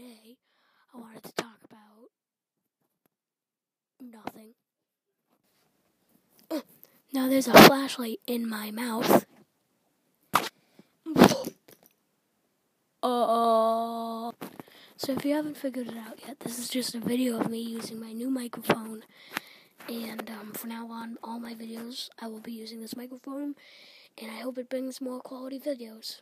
today I wanted to talk about nothing. Now there's a flashlight in my mouth. Uh, so if you haven't figured it out yet, this is just a video of me using my new microphone. And um, from now on, all my videos, I will be using this microphone. And I hope it brings more quality videos.